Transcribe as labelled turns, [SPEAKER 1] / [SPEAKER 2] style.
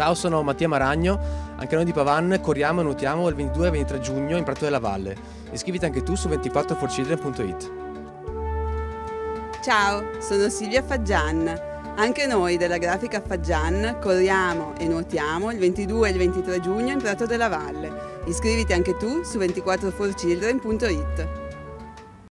[SPEAKER 1] Ciao, sono Mattia Maragno, anche noi di Pavan corriamo e nuotiamo il 22 e 23 giugno in Prato della Valle. Iscriviti anche tu su 24forchildren.it.
[SPEAKER 2] Ciao, sono Silvia Faggian. Anche noi della grafica Faggian corriamo e nuotiamo il 22 e il 23 giugno in Prato della Valle. Iscriviti anche tu su 24forchildren.it.